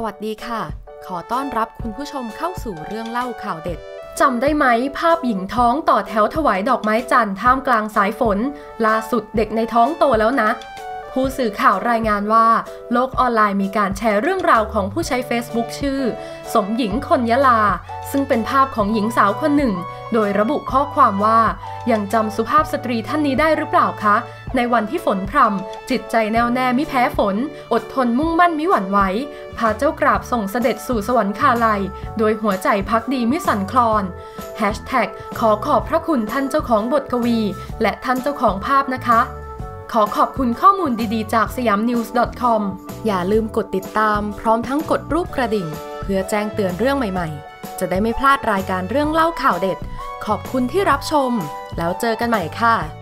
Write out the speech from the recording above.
สวัสดีค่ะ ขอต้อนรับคุณผู้ชมเข้าสู่เรื่องเล่าข่าวเด็ดจำได้ไหม ภาพหญิงท้องต่อแถวถวายดอกไม้จันทร์ท่ามกลางสายฝน ล่าสุดเด็กในท้องโตแล้วนะ ผู้สื่อข่าวรายงานว่า โลกออนไลน์มีการแชร์เรื่องราวของผู้ใช้ Facebook ชื่อ สมหญิงคนยะลา ซึ่งเป็นภาพของหญิงสาวคนหนึ่ง โดยระบุข้อความว่ายังจำสุภาพสตรีท่านนี้ได้หรือเปล่าคะ ในวันที่ฝนพรำจิตใจแน่วแน่มิแพ้ฝน อดทนมุ่งมั่นมิหวั่นไหวพาเจ้ากราบส่งเสด็จสู่สวรรคาลัย โดยหัวใจพักดีมิสั่นคลอนแฮชแท็กขอขอบพระคุณท่านเจ้าของบทกวี และท่านเจ้าของภาพนะคะ ขอขอบคุณข้อมูลดีๆ จากสยามนิวส์ .com อย่าลืมกดติดตามพร้อมทั้งกดรูปกระดิ่ง เพื่อแจ้งเตือนเรื่องใหม่ ๆ จะได้ไม่พลาดรายการเรื่องเล่าข่าวเด็ด ขอบคุณที่รับชม แล้วเจอกันใหม่ค่ะ